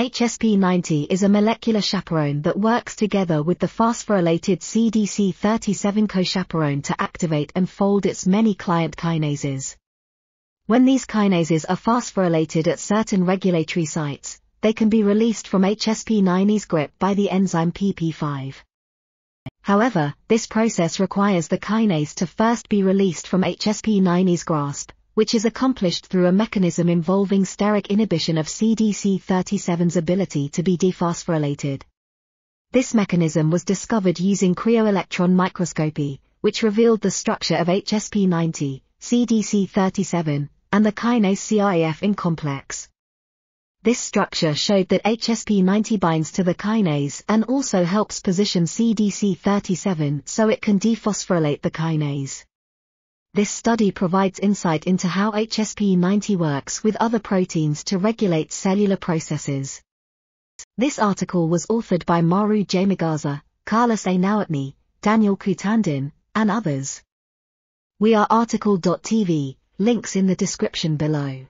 HSP90 is a molecular chaperone that works together with the phosphorylated CDC37 cochaperone to activate and fold its many client kinases. When these kinases are phosphorylated at certain regulatory sites, they can be released from HSP90's grip by the enzyme PP5. However, this process requires the kinase to first be released from HSP90's grasp, which is accomplished through a mechanism involving steric inhibition of CDC37's ability to be dephosphorylated. This mechanism was discovered using cryo-electron microscopy, which revealed the structure of HSP90, CDC37, and the kinase CRAF in complex. This structure showed that HSP90 binds to the kinase and also helps position CDC37 so it can dephosphorylate the kinase. This study provides insight into how HSP90 works with other proteins to regulate cellular processes. This article was authored by Maru Jaime-Garza, Carlos A. Nowotny, Daniel Coutandin, and others. We are RTCL.TV, links in the description below.